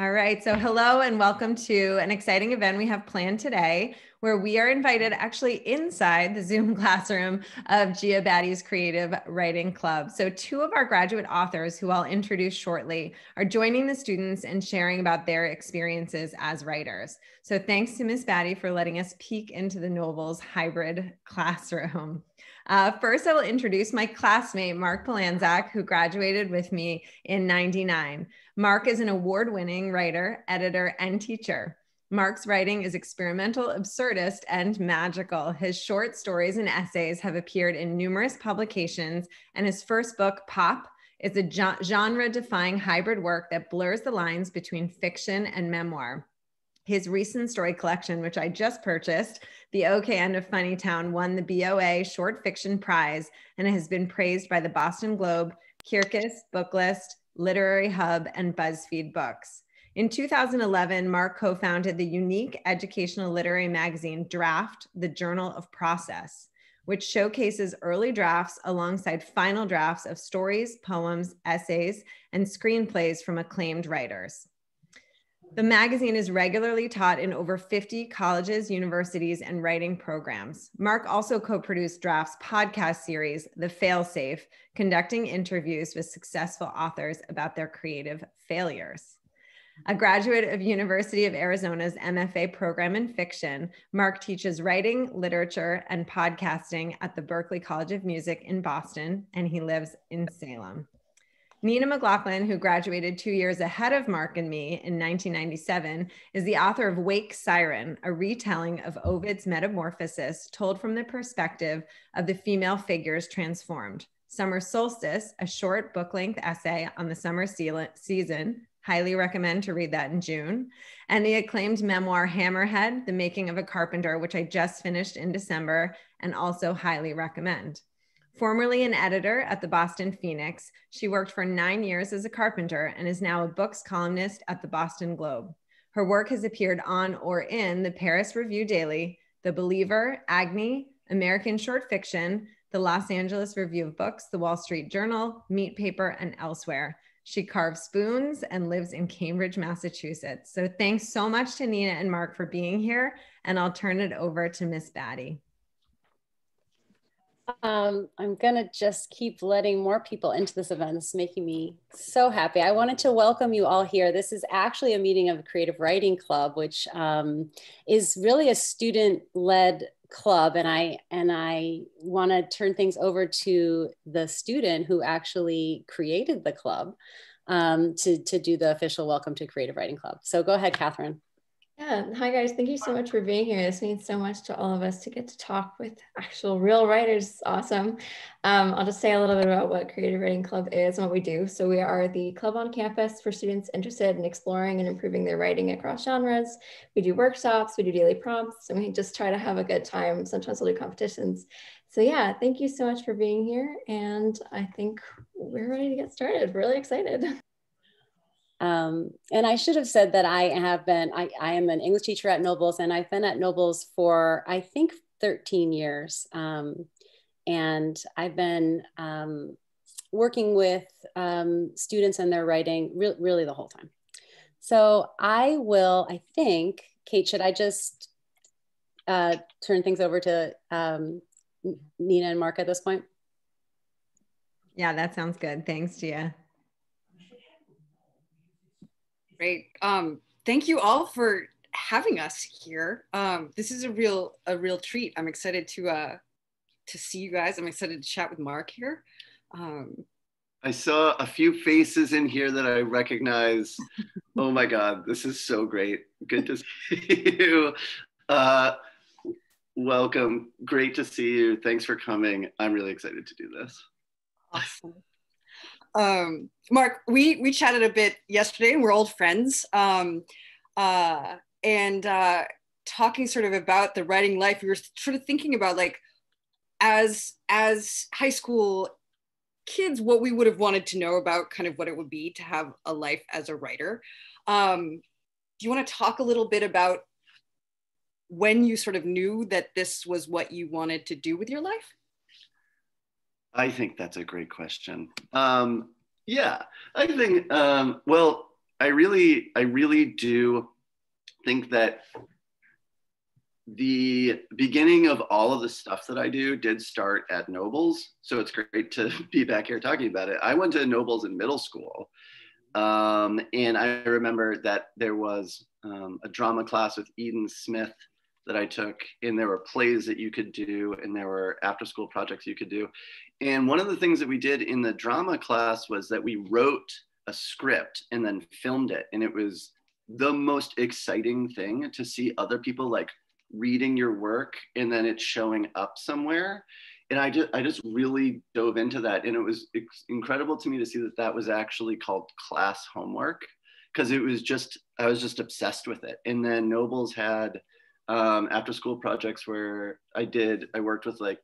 All right. So, hello and welcome to an exciting event we have planned today where we are invited actually inside the Zoom classroom of Gia Batty's Creative Writing Club. So, two of our graduate authors, who I'll introduce shortly, are joining the students and sharing about their experiences as writers. So, thanks to Ms. Batty for letting us peek into the Nobles hybrid classroom. Uh, first, I will introduce my classmate, Mark Polanzak, who graduated with me in 99. Mark is an award winning writer, editor, and teacher. Mark's writing is experimental, absurdist, and magical. His short stories and essays have appeared in numerous publications, and his first book, Pop, is a genre defying hybrid work that blurs the lines between fiction and memoir. His recent story collection, which I just purchased, The OK End of Funny Town, won the BOA Short Fiction Prize and has been praised by the Boston Globe, Kirkus, Booklist, Literary Hub, and BuzzFeed Books. In 2011, Mark co founded the unique educational literary magazine Draft, the Journal of Process, which showcases early drafts alongside final drafts of stories, poems, essays, and screenplays from acclaimed writers. The magazine is regularly taught in over 50 colleges, universities, and writing programs. Mark also co produced Draft's podcast series, The Failsafe, conducting interviews with successful authors about their creative failures. A graduate of University of Arizona's MFA program in fiction, Mark teaches writing, literature, and podcasting at the Berklee College of Music in Boston, and he lives in Salem. Nina MacLaughlin, who graduated two years ahead of Mark and me in 1997, is the author of Wake Siren, a retelling of Ovid's Metamorphosis told from the perspective of the female figures transformed. Summer Solstice, a short book length essay on the summer season. Highly recommend to read that in June. And the acclaimed memoir Hammerhead, The Making of a Carpenter, which I just finished in December and also highly recommend. Formerly an editor at the Boston Phoenix, she worked for nine years as a carpenter and is now a books columnist at the Boston Globe. Her work has appeared on or in the Paris Review Daily, The Believer, Agni, American Short Fiction, the Los Angeles Review of Books, the Wall Street Journal, Meat Paper, and elsewhere. She carves spoons and lives in Cambridge, Massachusetts. So thanks so much to Nina and Mark for being here. And I'll turn it over to Miss Batty. Um, I'm gonna just keep letting more people into this event. This is making me so happy. I wanted to welcome you all here. This is actually a meeting of the Creative Writing Club, which um, is really a student-led club, and I and I want to turn things over to the student who actually created the club um, to to do the official welcome to Creative Writing Club. So go ahead, Catherine. Yeah, hi guys. Thank you so much for being here. This means so much to all of us to get to talk with actual real writers. Awesome. Um, I'll just say a little bit about what Creative Writing Club is and what we do. So we are the club on campus for students interested in exploring and improving their writing across genres. We do workshops, we do daily prompts, and we just try to have a good time. Sometimes we'll do competitions. So yeah, thank you so much for being here. And I think we're ready to get started. Really excited. Um, and I should have said that I have been, I, I, am an English teacher at Nobles and I've been at Nobles for, I think, 13 years. Um, and I've been um, working with um, students and their writing re really the whole time. So I will, I think, Kate, should I just uh, turn things over to um, Nina and Mark at this point? Yeah, that sounds good. Thanks, Gia. Great. Um, thank you all for having us here. Um, this is a real a real treat. I'm excited to uh, to see you guys. I'm excited to chat with Mark here. Um, I saw a few faces in here that I recognize. oh my God, this is so great. Good to see you. Uh, welcome. Great to see you. Thanks for coming. I'm really excited to do this. Awesome um, Mark, we we chatted a bit yesterday, and we're old friends. Um, uh, and uh, talking sort of about the writing life, we were sort of thinking about like as as high school kids, what we would have wanted to know about kind of what it would be to have a life as a writer. Um, do you want to talk a little bit about when you sort of knew that this was what you wanted to do with your life? I think that's a great question. Um, yeah, I think, um, well, I really, I really do think that the beginning of all of the stuff that I do did start at Nobles. So it's great to be back here talking about it. I went to Nobles in middle school. Um, and I remember that there was um, a drama class with Eden Smith that I took, and there were plays that you could do, and there were after school projects you could do. And one of the things that we did in the drama class was that we wrote a script and then filmed it. And it was the most exciting thing to see other people like reading your work and then it's showing up somewhere. And i just i just really dove into that. And it was incredible to me to see that that was actually called class homework because it was just i was just obsessed with it. And then nobles had um, after school projects where i did i worked with like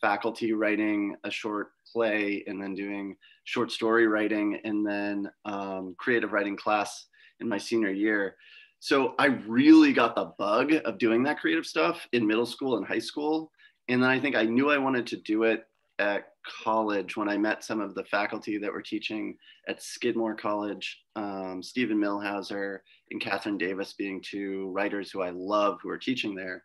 faculty writing a short play and then doing short story writing and then um, creative writing class in my senior year so I really got the bug of doing that creative stuff in middle school and high school. And then I think I knew I wanted to do it at college when I met some of the faculty that were teaching at Skidmore College, um, Steven Millhauser and Kathryn Davis being two writers who I love who are teaching there.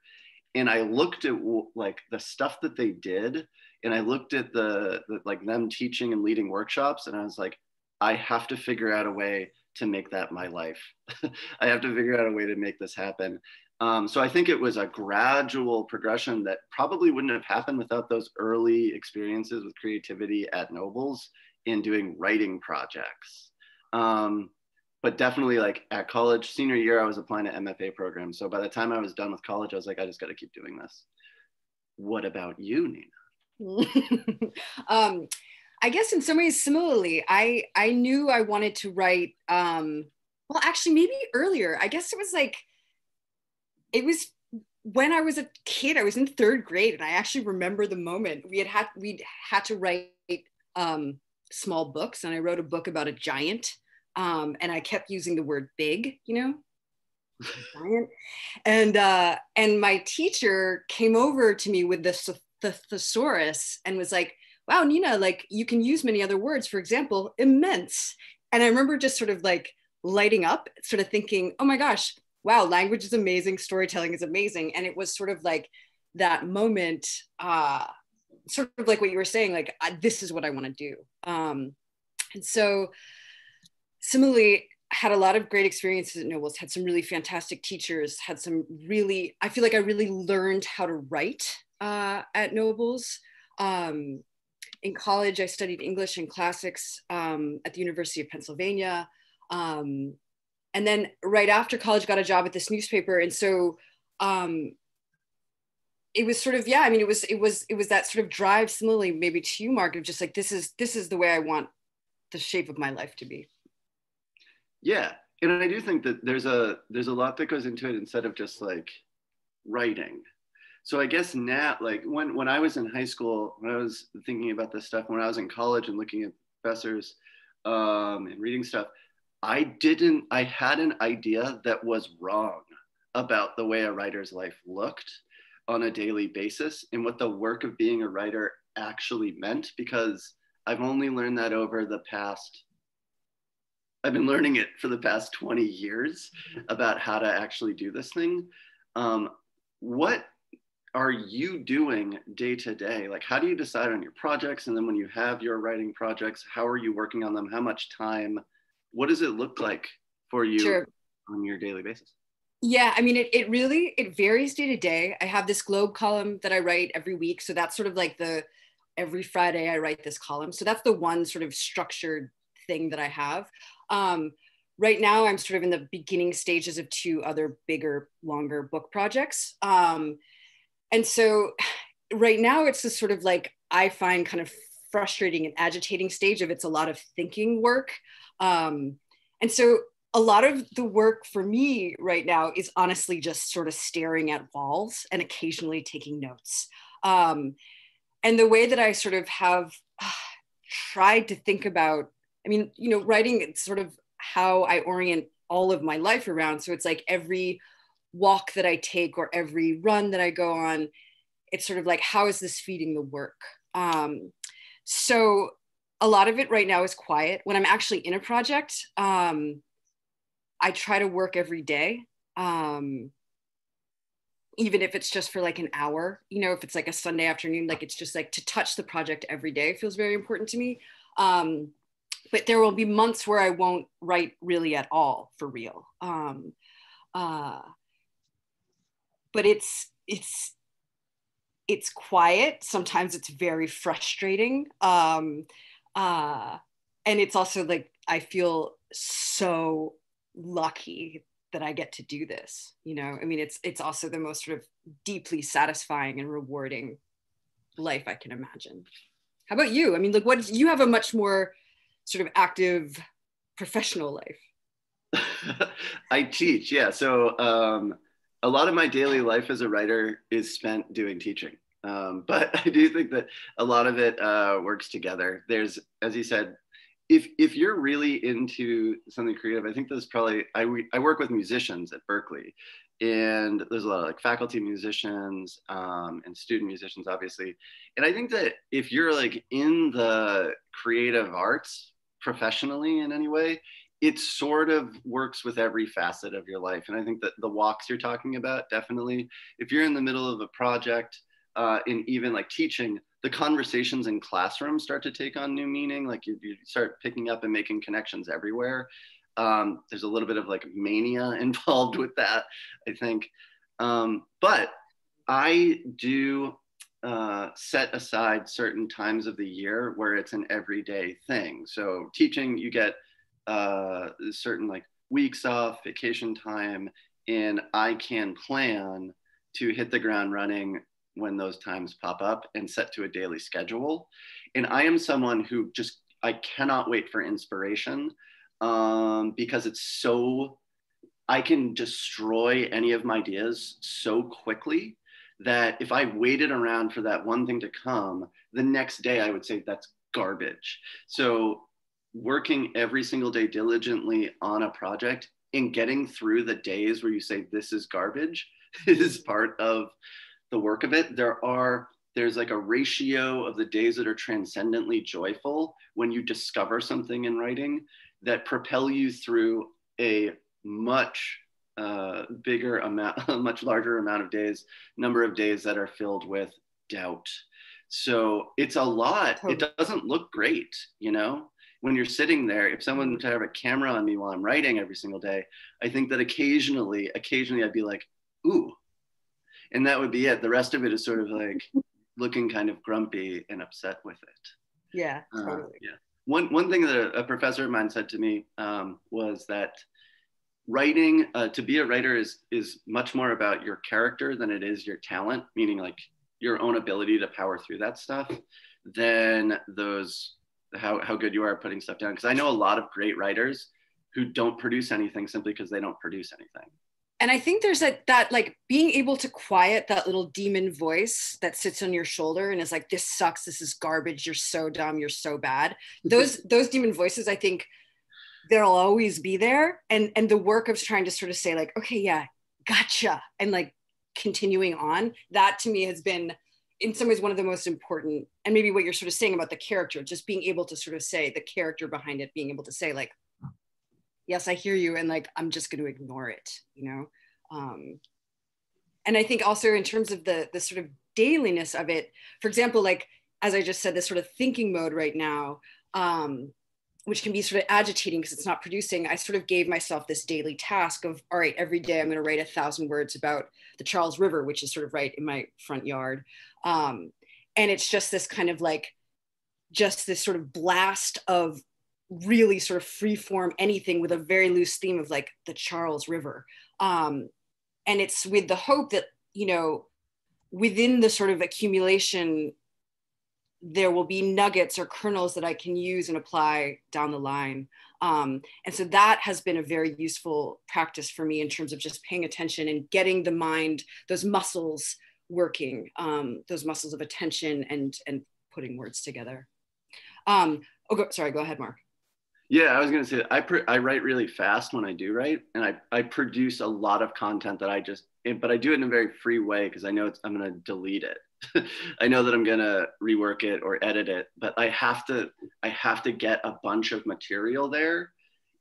And I looked at like the stuff that they did, and I looked at the, the like them teaching and leading workshops, and I was like, I have to figure out a way to make that my life. I have to figure out a way to make this happen. Um, so I think it was a gradual progression that probably wouldn't have happened without those early experiences with creativity at Nobles in doing writing projects. Um, but definitely like at college, senior year, I was applying to MFA programs. So by the time I was done with college, I was like, I just got to keep doing this. What about you, Nina? um, I guess in some ways similarly, I I knew I wanted to write um well actually maybe earlier. I guess it was like it was when I was a kid, I was in third grade and I actually remember the moment we had had we had to write um small books and I wrote a book about a giant. Um, and I kept using the word big, you know, giant. And uh, and my teacher came over to me with the, the thesaurus and was like, wow, Nina, like you can use many other words. For example, immense. And I remember just sort of like lighting up, sort of thinking, oh my gosh, wow, language is amazing, storytelling is amazing. And it was sort of like that moment, uh, sort of like what you were saying, like, this is what I want to do. Um, and so, similarly, had a lot of great experiences at Nobles, had some really fantastic teachers, had some really, I feel like I really learned how to write uh, at Nobles. Um, in college, I studied English and classics um, at the University of Pennsylvania. Um, and then right after college, got a job at this newspaper. And so um, it was sort of, yeah, I mean, it was, it was, it was that sort of drive similarly maybe to you, Mark, of just like, this is, this is the way I want the shape of my life to be. Yeah. And I do think that there's a, there's a lot that goes into it instead of just like writing so I guess now, like when when I was in high school, when I was thinking about this stuff, when I was in college and looking at professors um, and reading stuff, I didn't. I had an idea that was wrong about the way a writer's life looked on a daily basis and what the work of being a writer actually meant because I've only learned that over the past I've been learning it for the past 20 years about how to actually do this thing. Um, what are you doing day to day? Like, how do you decide on your projects? And then when you have your writing projects, how are you working on them? How much time? What does it look like for you sure. on your daily basis? Yeah, I mean, it, it really, it varies day to day. I have this Globe column that I write every week. So that's sort of like the, every Friday I write this column. So that's the one sort of structured thing that I have. Um, right now I'm sort of in the beginning stages of two other bigger, longer book projects. Um, and so right now it's this sort of like i find kind of frustrating and agitating stage of it's a lot of thinking work um, and so a lot of the work for me right now is honestly just sort of staring at walls and occasionally taking notes um, and the way that i sort of have uh, tried to think about i mean you know writing it's sort of how i orient all of my life around so it's like every walk that I take or every run that I go on, it's sort of like, how is this feeding the work? Um, so a lot of it right now is quiet. When I'm actually in a project, um, I try to work every day. Um, even if it's just for like an hour, you know, if it's like a Sunday afternoon, like it's just like to touch the project every day feels very important to me. Um, but there will be months where I won't write really at all for real. Um, uh, but it's it's it's quiet. Sometimes it's very frustrating. Um, uh, and it's also like I feel so lucky that I get to do this. You know, I mean, it's it's also the most sort of deeply satisfying and rewarding life I can imagine. How about you? I mean, like, what you have a much more sort of active professional life. I teach, yeah. So um, a lot of my daily life as a writer is spent doing teaching. Um, but I do think that a lot of it uh, works together. There's, as you said, if if you're really into something creative, I think there's probably I I work with musicians at Berklee, and there's a lot of like faculty musicians um, and student musicians, obviously. And I think that if you're like in the creative arts professionally in any way, it sort of works with every facet of your life. And I think that the walks you're talking about definitely, if you're in the middle of a project, uh, in even like teaching, the conversations in classrooms start to take on new meaning. Like you, you start picking up and making connections everywhere. Um, there's a little bit of like mania involved with that, I think. Um, but I do uh, set aside certain times of the year where it's an everyday thing. So teaching, you get uh, certain like weeks off, vacation time, and I can plan to hit the ground running when those times pop up and set to a daily schedule. And I am someone who just, I cannot wait for inspiration um, because it's so, I can destroy any of my ideas so quickly that if I waited around for that one thing to come, the next day I would say that's garbage. So working every single day diligently on a project and getting through the days where you say this is garbage is part of the work of it. There are there's like a ratio of the days that are transcendently joyful when you discover something in writing that propel you through a much uh, bigger amount, a much larger amount of days, number of days that are filled with doubt. So it's a lot. It doesn't look great, you know when you're sitting there, if someone were to have a camera on me while I'm writing every single day, I think that occasionally, occasionally I'd be like, ooh. And that would be it. The rest of it is sort of like looking kind of grumpy and upset with it. Yeah, uh, totally. Uh, yeah. One, one thing that a, a, professor of mine said to me um, was that writing, uh, to be a writer is, is much more about your character than it is your talent, meaning like your own ability to power through that stuff than those how, how good you are at putting stuff down. Because I know a lot of great writers who don't produce anything simply because they don't produce anything. And I think there's that that like being able to quiet that little demon voice that sits on your shoulder and is like, this sucks, this is garbage, you're so dumb, you're so bad. Those those demon voices, I think they'll always be there. And and the work of trying to sort of say, like, okay, yeah, gotcha, and like continuing on, that to me has been in some ways one of the most important and maybe what you're sort of saying about the character just being able to sort of say the character behind it being able to say like yes i hear you and like i'm just going to ignore it you know um, and i think also in terms of the the sort of dailiness of it for example like as i just said this sort of thinking mode right now um, which can be sort of agitating because it's not producing, I sort of gave myself this daily task of, all right, every day I'm going to write a thousand words about the Charles River, which is sort of right in my front yard. Um, and it's just this kind of like, just this sort of blast of really sort of free form anything with a very loose theme of like the Charles River. Um, and it's with the hope that, you know, within the sort of accumulation there will be nuggets or kernels that I can use and apply down the line. Um, and so that has been a very useful practice for me in terms of just paying attention and getting the mind, those muscles working, um, those muscles of attention and, and putting words together. Um, oh, go, sorry, go ahead, Mark. Yeah, I was going to say I I write really fast when I do write, and I I produce a lot of content that I just, but I do it in a very free way because I know it's I'm going to delete it. I know that I'm gonna rework it or edit it, but I have to I have to get a bunch of material there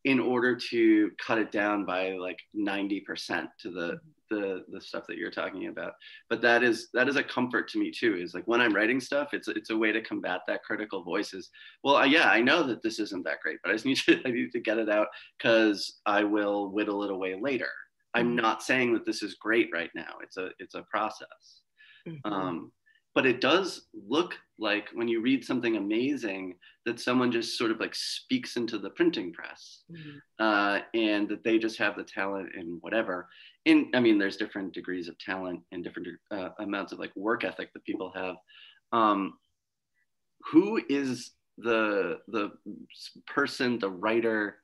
in order to cut it down by like 90% to the the the stuff that you're talking about. But that is that is a comfort to me too is like when i'm writing stuff it's it's a way to combat that critical voices. Well yeah i know that this isn't that great but i just need to i need to get it out because i will whittle it away later. I'm mm-hmm. not saying that this is great right now. It's a it's a process mm-hmm. um, but it does look like when you read something amazing that someone just sort of like speaks into the printing press mm-hmm. uh, and that they just have the talent and whatever in i mean there's different degrees of talent and different uh, amounts of like work ethic that people have um, who is the the person the writer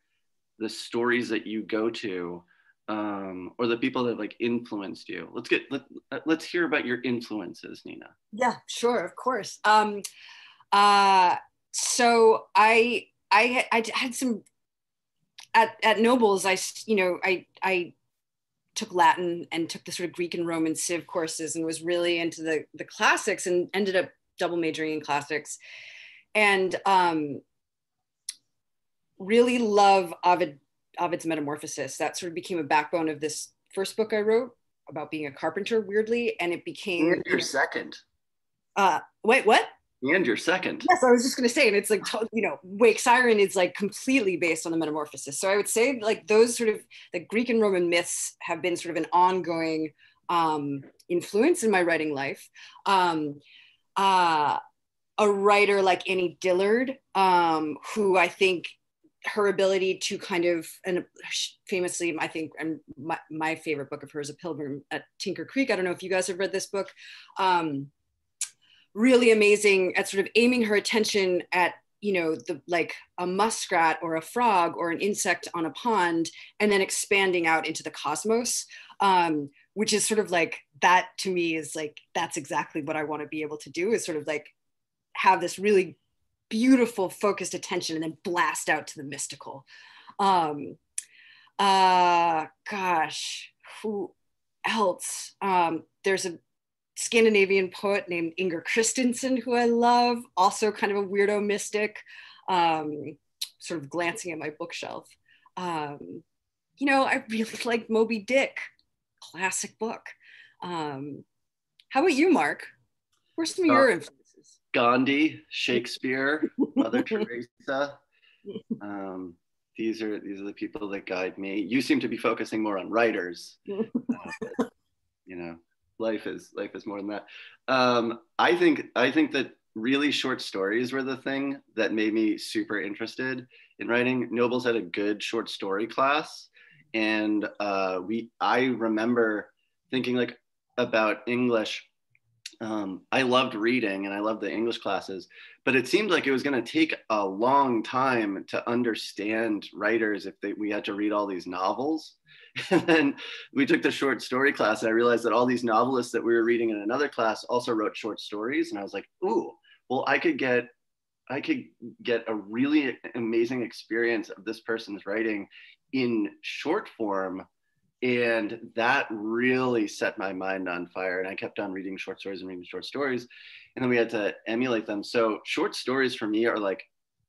the stories that you go to um, or the people that like influenced you. Let's get let, let's hear about your influences nina. Yeah sure of course. Um, uh, so i i i had some at, at nobles i you know i i took Latin and took the sort of Greek and Roman civ courses and was really into the, the classics and ended up double majoring in classics. And um, really love Ovid, Ovid's Metamorphosis. That sort of became a backbone of this first book I wrote about being a carpenter, weirdly. And it became. And your second. Uh, wait, what? and your second. Yes, I was just going to say, and it's like, you know, Wake Siren is like completely based on the metamorphosis. So I would say like those sort of the Greek and Roman myths have been sort of an ongoing um, influence in my writing life. Um, uh, a writer like Annie Dillard, um, who I think her ability to kind of, and famously, I think, and my, my favorite book of hers, A Pilgrim at Tinker Creek. I don't know if you guys have read this book. Um, really amazing at sort of aiming her attention at you know the like a muskrat or a frog or an insect on a pond and then expanding out into the cosmos um, which is sort of like that to me is like that's exactly what i want to be able to do is sort of like have this really beautiful focused attention and then blast out to the mystical um uh gosh who else um there's a Scandinavian poet named Inger Christensen, who I love, also kind of a weirdo mystic, um, sort of glancing at my bookshelf. Um, you know, I really like Moby Dick, classic book. Um, how about you, Mark? Where's some of your influences? Gandhi, Shakespeare, Mother Teresa. Um, these are these are the people that guide me. You seem to be focusing more on writers. Uh, you know, life is life is more than that. Um, I think I think that really short stories were the thing that made me super interested in writing. Nobles had a good short story class, and uh, we I remember thinking like about English. Um, I loved reading and I loved the English classes, but it seemed like it was going to take a long time to understand writers if they, we had to read all these novels. And then we took the short story class, and I realized that all these novelists that we were reading in another class also wrote short stories. And I was like, ooh, well, I could get I could get a really amazing experience of this person's writing in short form. And that really set my mind on fire. And I kept on reading short stories and reading short stories. And then we had to emulate them. So, short stories for me are like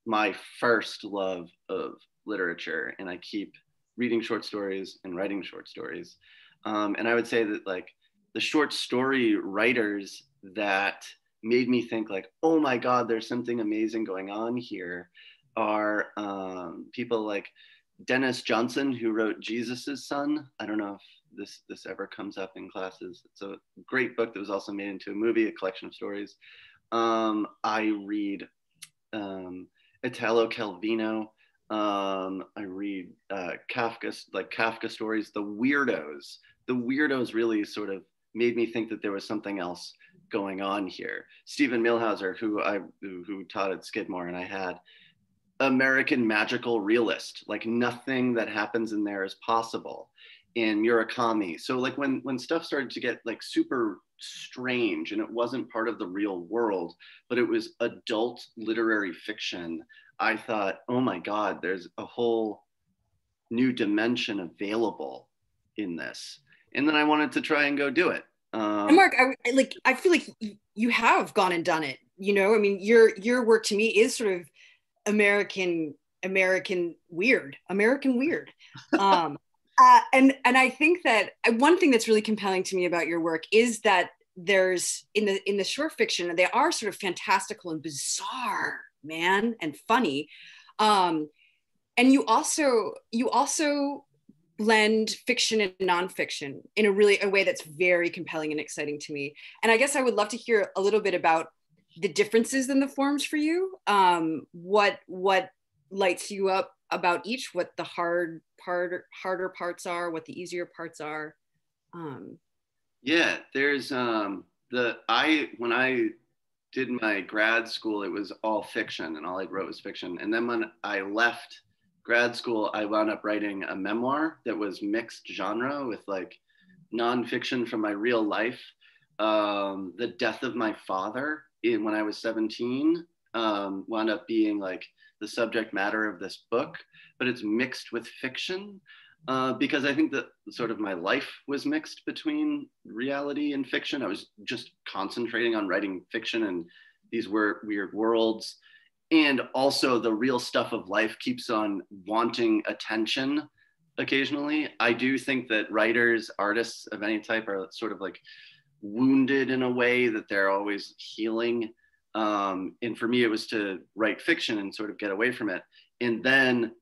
my first love of literature. And I keep reading short stories and writing short stories. Um, and I would say that like the short story writers that made me think like, oh my God, there's something amazing going on here are um, people like Denis Johnson, who wrote Jesus's Son. I don't know if this this ever comes up in classes. It's a great book that was also made into a movie, a collection of stories. Um, I read um, Italo Calvino. Um, I read uh, Kafka, like Kafka stories. The weirdos, the weirdos really sort of made me think that there was something else going on here. Steven Millhauser, who I who taught at Skidmore, and I had American magical realist, like nothing that happens in there is possible in Murakami. So like when when stuff started to get like super strange and it wasn't part of the real world, but it was adult literary fiction I thought, oh my God, there's a whole new dimension available in this. And then I wanted to try and go do it. Um, Mark, I like. I feel like you have gone and done it. You know, I mean, your your work to me is sort of American American weird, American weird. Um, uh, and and I think that uh, one thing that's really compelling to me about your work is that there's in the in the short fiction they are sort of fantastical and bizarre, man, and funny. Um, and you also you also blend fiction and nonfiction in a really a way that's very compelling and exciting to me. And I guess I would love to hear a little bit about the differences in the forms for you. Um, what what lights you up about each? What the hard part harder parts are? What the easier parts are? Um, yeah, there's um, the I when I did my grad school, it was all fiction, and all I wrote was fiction. And then when I left grad school, I wound up writing a memoir that was mixed genre with like nonfiction from my real life. Um, the death of my father in when I was 17 um, wound up being like the subject matter of this book, but it's mixed with fiction. Uh, because I think that sort of my life was mixed between reality and fiction. I was just concentrating on writing fiction, and these were weird worlds and also the real stuff of life keeps on wanting attention occasionally i do think that writers artists of any type are sort of like wounded in a way that they're always healing. Um, and for me it was to write fiction and sort of get away from it. And then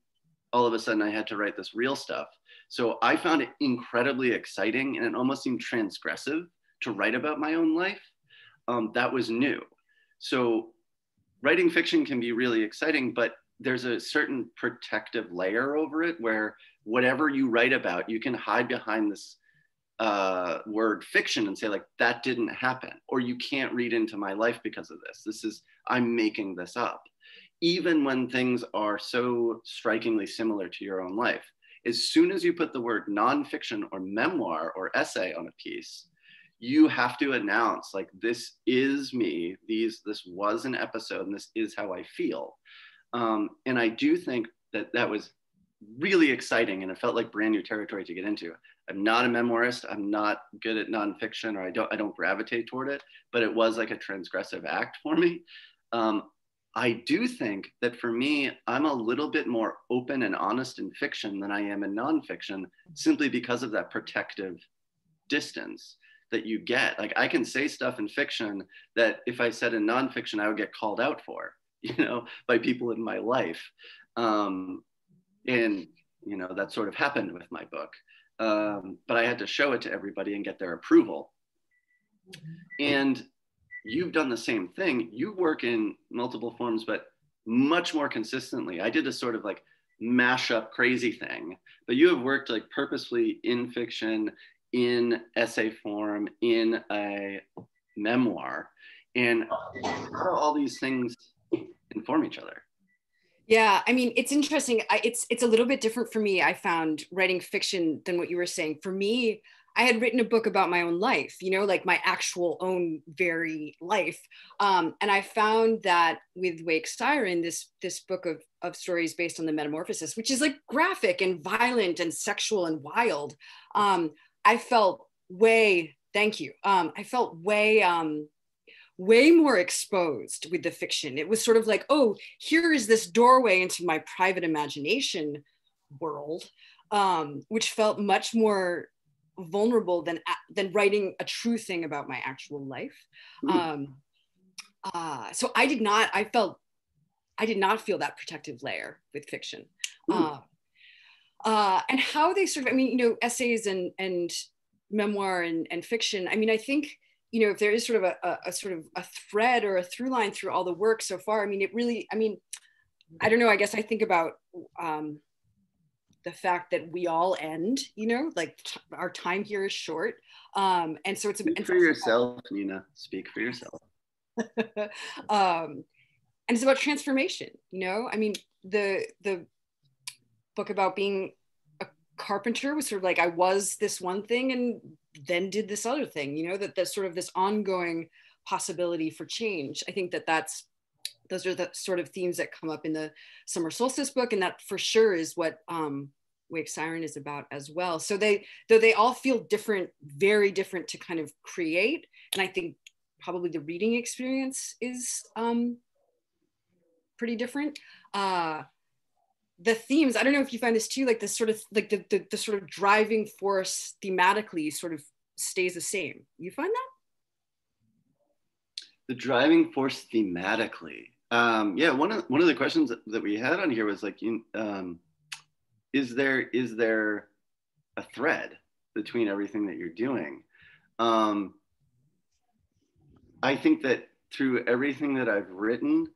all of a sudden i had to write this real stuff. So i found it incredibly exciting and it almost seemed transgressive to write about my own life. Um, that was new. So writing fiction can be really exciting, but there's a certain protective layer over it where whatever you write about, you can hide behind this uh, word fiction and say like that didn't happen, or you can't read into my life because of this. This is I'm making this up, even when things are so strikingly similar to your own life. As soon as you put the word nonfiction or memoir or essay on a piece, you have to announce like this is me these this was an episode and this is how i feel um, and i do think that that was really exciting and it felt like brand new territory to get into i'm not a memoirist i'm not good at nonfiction or i don't i don't gravitate toward it but it was like a transgressive act for me um, i do think that for me i'm a little bit more open and honest in fiction than i am in nonfiction simply because of that protective distance that you get. Like I can say stuff in fiction that if I said in nonfiction, I would get called out for, you know, by people in my life. Um, and, you know, that sort of happened with my book. Um, but I had to show it to everybody and get their approval. And you've done the same thing. You work in multiple forms, but much more consistently. I did a sort of like mash up crazy thing, but you have worked like purposefully in fiction, in essay form, in a memoir, and how all these things inform each other? Yeah, I mean, it's interesting. I, it's it's a little bit different for me. I found writing fiction than what you were saying. For me, I had written a book about my own life, you know, like my actual own very life. Um, and I found that with Wake Siren, this this book of of stories based on the metamorphosis, which is like graphic and violent and sexual and wild. Um, I felt way, thank you. Um, I felt way, um, way more exposed with the fiction. It was sort of like, oh, here is this doorway into my private imagination world, um, which felt much more vulnerable than than writing a true thing about my actual life. Mm. Um, uh, so I did not. I felt I did not feel that protective layer with fiction. Uh, uh, and how they sort of, I mean, you know, essays and, and memoir and, and fiction. I mean, I think, you know, if there is sort of a, a, a sort of a thread or a through line through all the work so far, I mean, it really, I mean, I don't know, I guess I think about um, the fact that we all end, you know, like t- our time here is short. Um, and so it's Speak for yourself, Nina. Speak for yourself. um, and it's about transformation, you know, I mean, the, the, book about being a carpenter was sort of like I was this one thing and then did this other thing, you know, that there's sort of this ongoing possibility for change. I think that that's those are the sort of themes that come up in the summer solstice book and that for sure is what um, wake siren is about as well so they though they all feel different very different to kind of create and i think probably the reading experience is um, pretty different uh, the themes i don't know if you find this too like the sort of like the, the, the sort of driving force thematically sort of stays the same. You find that? The driving force thematically. Um yeah one of one of the questions that, we had on here was like you um is there is there a thread between everything that you're doing? Um i think that through everything that i've written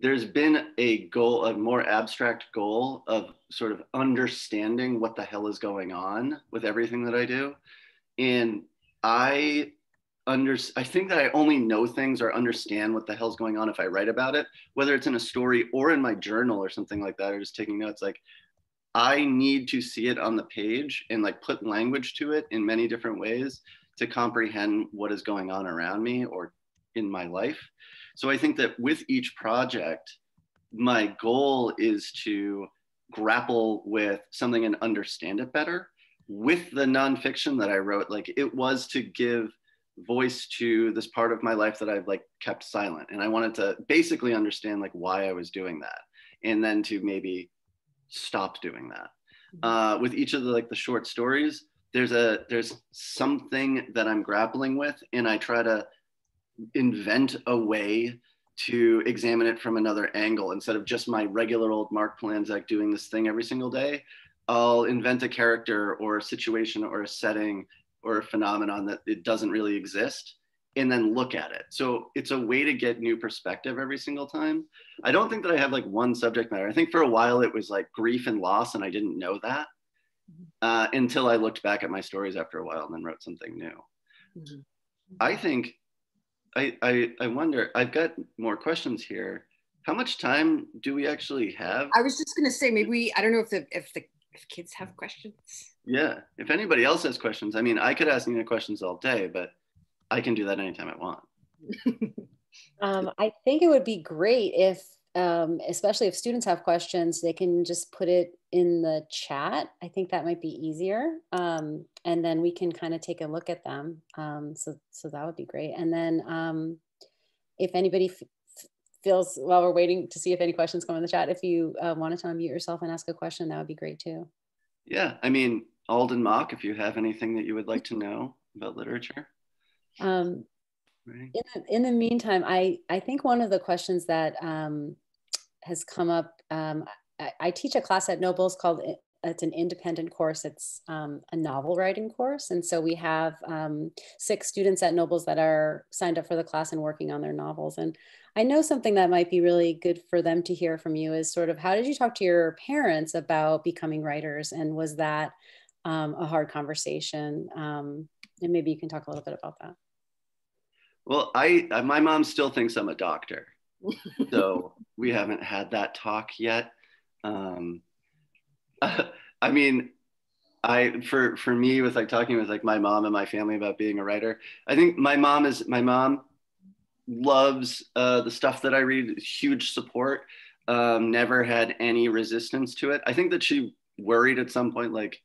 there's been a goal, a more abstract goal of sort of understanding what the hell is going on with everything that I do. And I under I think that I only know things or understand what the hell's going on if I write about it, whether it's in a story or in my journal or something like that, or just taking notes. Like I need to see it on the page and like put language to it in many different ways to comprehend what is going on around me or in my life. So I think that with each project, my goal is to grapple with something and understand it better. With the nonfiction that I wrote, like it was to give voice to this part of my life that I've like kept silent. And I wanted to basically understand like why I was doing that and then to maybe stop doing that. Mm-hmm. Uh, with each of the like the short stories, there's a there's something that I'm grappling with and I try to invent a way to examine it from another angle instead of just my regular old Mark Polanzak doing this thing every single day. I'll invent a character or a situation or a setting or a phenomenon that it doesn't really exist and then look at it. So it's a way to get new perspective every single time. I don't think that I have like one subject matter. I think for a while it was like grief and loss, and I didn't know that uh, until I looked back at my stories after a while and then wrote something new. Mm-hmm. I think I, I, I wonder, I've got more questions here. How much time do we actually have? I was just gonna say, maybe we, I don't know if the, if the if kids have questions. Yeah, if anybody else has questions, I mean, I could ask Nina questions all day, but I can do that anytime I want. um, I think it would be great if um, especially if students have questions, they can just put it in the chat. I think that might be easier. Um, and then we can kind of take a look at them. Um, so, so that would be great. And then um, if anybody feels, while we're waiting to see if any questions come in the chat, if you uh, wanted to unmute yourself and ask a question, that would be great too. Yeah, I mean, Alden Mock, if you have anything that you would like to know about literature. Um, in, the, in the meantime, I, I think one of the questions that um, has come up, um, I, I, teach a class at Nobles called, it's an independent course. It's um, a novel writing course. And so we have um, six students at Nobles that are signed up for the class and working on their novels. And I know something that might be really good for them to hear from you is sort of how did you talk to your parents about becoming writers? And was that um, a hard conversation? Um, and maybe you can talk a little bit about that. Well, I my mom still thinks I'm a doctor, so we haven't had that talk yet. Um, I mean, I for for me with like talking with like my mom and my family about being a writer. I think my mom is my mom loves uh, the stuff that I read. Huge support. Um, never had any resistance to it. I think that she worried at some point like,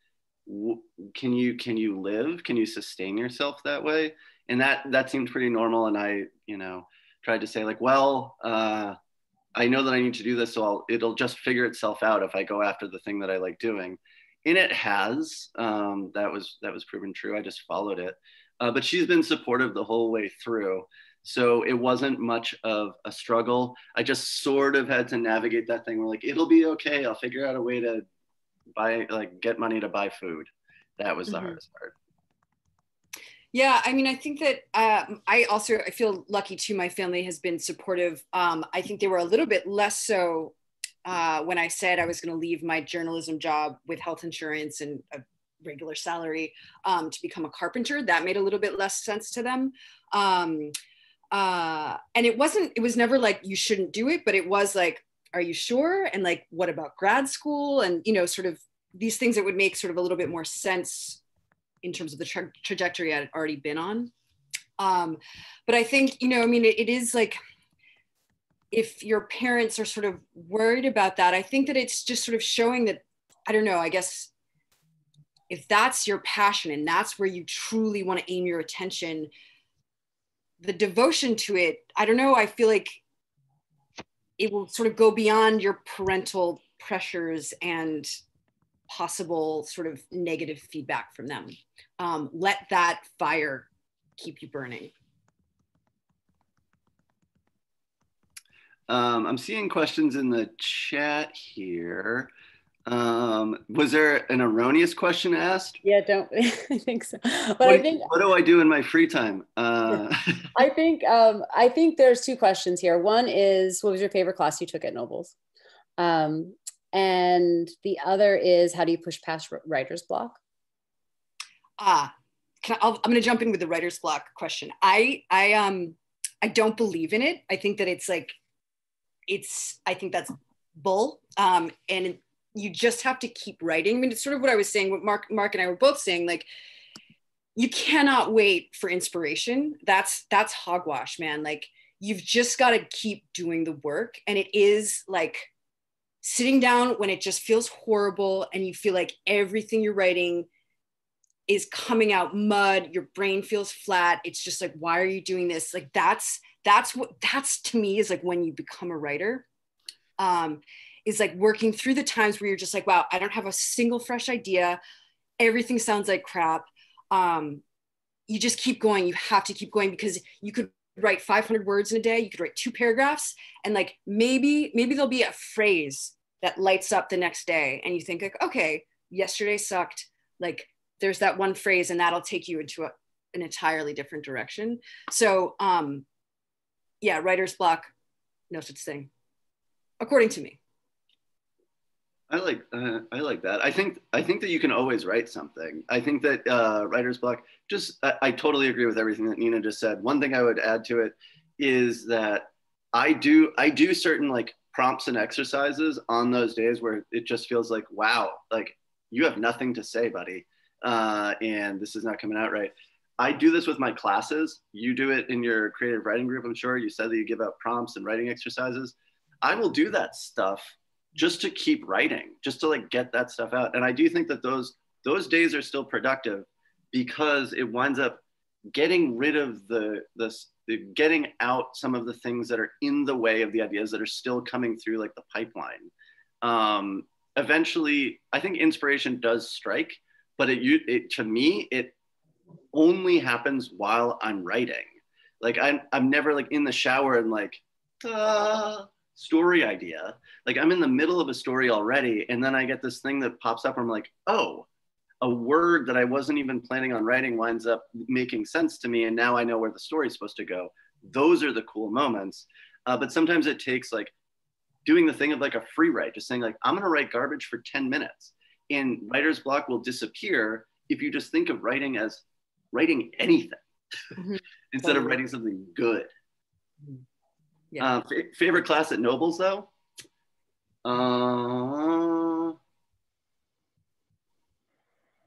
can you can you live? Can you sustain yourself that way? And that that seemed pretty normal. And i you know tried to say like well uh, i know that i need to do this so I'll, it'll just figure itself out if i go after the thing that i like doing. And it has um, that was that was proven true. I just followed it. Uh, but she's been supportive the whole way through. So it wasn't much of a struggle. I just sort of had to navigate that thing where like it'll be okay. I'll figure out a way to buy like get money to buy food. That was the mm-hmm. hardest part yeah, I mean, I think that uh, I also I feel lucky too. My family has been supportive. Um, I think they were a little bit less so uh, when I said I was going to leave my journalism job with health insurance and a regular salary um, to become a carpenter. That made a little bit less sense to them. Um, uh, and it wasn't. It was never like you shouldn't do it, but it was like, are you sure? And like, what about grad school? And you know, sort of these things that would make sort of a little bit more sense in terms of the tra- trajectory I'd already been on. Um, but I think, you know, I mean, it, it is like, if your parents are sort of worried about that, I think that it's just sort of showing that, I don't know, I guess if that's your passion and that's where you truly want to aim your attention, the devotion to it, I don't know, I feel like it will sort of go beyond your parental pressures and possible sort of negative feedback from them. Um, let that fire keep you burning. Um, I'm seeing questions in the chat here. Um, was there an erroneous question asked? Yeah, don't I think so. But what, I think what do I do in my free time? Uh, I think um, I think there's two questions here. One is what was your favorite class you took at Nobles? Um, and the other is how do you push past writer's block? Ah, I, am going to jump in with the writer's block question. I I um I don't believe in it. I think that it's like it's I think that's bull. Um, and you just have to keep writing. I mean, it's sort of what I was saying, what Mark, Mark and I were both saying, like, you cannot wait for inspiration. That's that's hogwash, man. Like you've just got to keep doing the work. And it is like sitting down when it just feels horrible and you feel like everything you're writing is coming out mud, your brain feels flat. It's just like, why are you doing this? Like that's that's what that's to me is like when you become a writer. Um, is like working through the times where you're just like, wow, I don't have a single fresh idea. Everything sounds like crap. Um, you just keep going. You have to keep going because you could write 500 words in a day. You could write two paragraphs, and like maybe maybe there'll be a phrase that lights up the next day, and you think like, okay, yesterday sucked. Like there's that one phrase, and that'll take you into a, an entirely different direction. So um, yeah, writer's block, no such thing, according to me. I like uh, I like that. I think I think that you can always write something. I think that uh, writer's block. Just I, I totally agree with everything that Nina just said. One thing I would add to it is that I do I do certain like prompts and exercises on those days where it just feels like wow, like you have nothing to say, buddy, uh, and this is not coming out right. I do this with my classes. You do it in your creative writing group. I'm sure you said that you give out prompts and writing exercises. I will do that stuff just to keep writing, just to like get that stuff out. And I do think that those those days are still productive because it winds up getting rid of the the, the getting out some of the things that are in the way of the ideas that are still coming through like the pipeline. Um, eventually, I think inspiration does strike, but it, it to me it only happens while I'm writing. Like I'm I'm never like in the shower and like. Ah, story idea. Like I'm in the middle of a story already, and then I get this thing that pops up. I'm like, oh, a word that I wasn't even planning on writing winds up making sense to me, and now I know where the story's supposed to go. Those are the cool moments. Uh, but sometimes it takes like doing the thing of like a free write, just saying like I'm gonna write garbage for 10 minutes, and writer's block will disappear if you just think of writing as writing anything mm-hmm. instead of writing something good. Mm-hmm. Yeah. Uh, favorite class at Nobles though? Uh,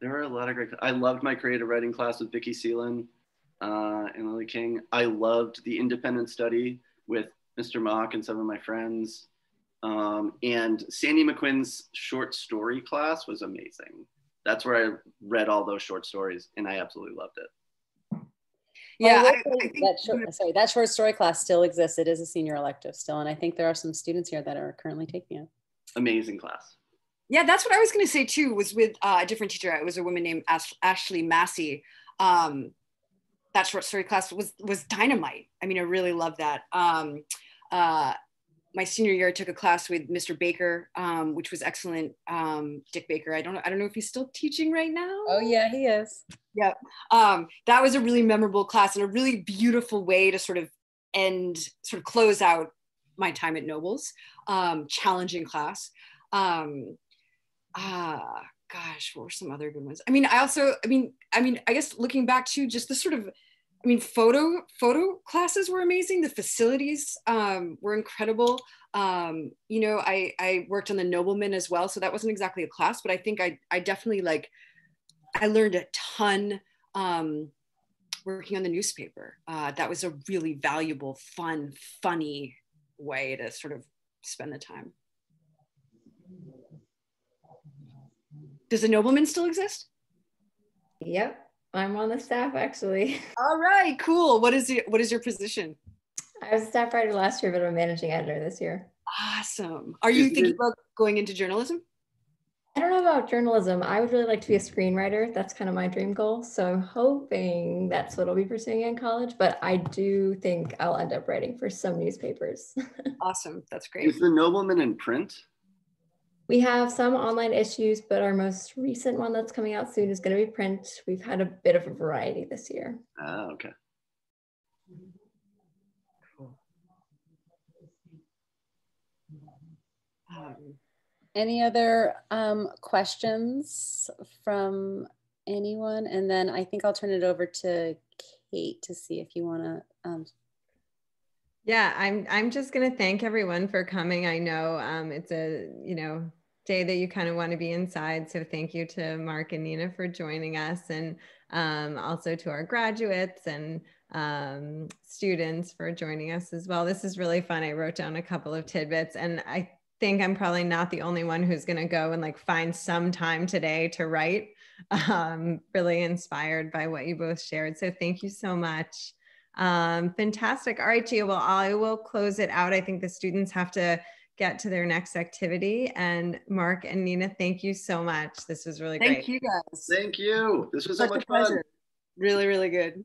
there are a lot of great. I loved my creative writing class with Vicki Seelan uh, and Lily King. I loved the independent study with Mr. Mock and some of my friends. Um, and Sandy McQuinn's short story class was amazing. That's where I read all those short stories, and I absolutely loved it yeah I, I that short, sorry that short story class still exists. It is a senior elective still and i think there are some students here that are currently taking it. Amazing class. Yeah that's what i was going to say too was with uh, a different teacher. It was a woman named Ash- ashley massey. Um, that short story class was was dynamite. I mean i really love that. Um, uh, my senior year, I took a class with Mr. Baker, um, which was excellent. Um, Dick Baker. I don't know. I don't know if he's still teaching right now. Oh yeah, he is. Yep. Um, that was a really memorable class and a really beautiful way to sort of end, sort of close out my time at Nobles. Um, challenging class. Um, ah, gosh, what were some other good ones? I mean, I also, I mean, I mean, I guess looking back to just the sort of I mean, photo photo classes were amazing. The facilities um, were incredible. Um, you know, I I worked on the Nobleman as well, so that wasn't exactly a class, but I think I I definitely like I learned a ton um, working on the newspaper. Uh, that was a really valuable, fun, funny way to sort of spend the time. Does the Nobleman still exist? Yep. I'm on the staff actually. All right, cool. What is your what is your position? I was a staff writer last year, but I'm a managing editor this year. Awesome. Are you thinking about going into journalism? I don't know about journalism. I would really like to be a screenwriter. That's kind of my dream goal. So I'm hoping that's what I'll be pursuing in college. But I do think I'll end up writing for some newspapers. awesome. That's great. Is the nobleman in print? We have some online issues, but our most recent one that's coming out soon is going to be print. We've had a bit of a variety this year. Ah, okay. Um, any other um, questions from anyone? And then I think I'll turn it over to Kate to see if you want to. Um... yeah, I'm. I'm just going to thank everyone for coming. I know um, it's a you know day that you kind of want to be inside. So thank you to Mark and Nina for joining us, and um, also to our graduates and um, students for joining us as well. This is really fun. I wrote down a couple of tidbits, and I think I'm probably not the only one who's going to go and like find some time today to write. Um, really inspired by what you both shared. So thank you so much. Um, fantastic. All right, Gia. Well, I will close it out. I think the students have to get to their next activity. And Mark and Nina, thank you so much. This was really thank great. Thank you guys. Thank you. This was Such so much fun. Really, really good.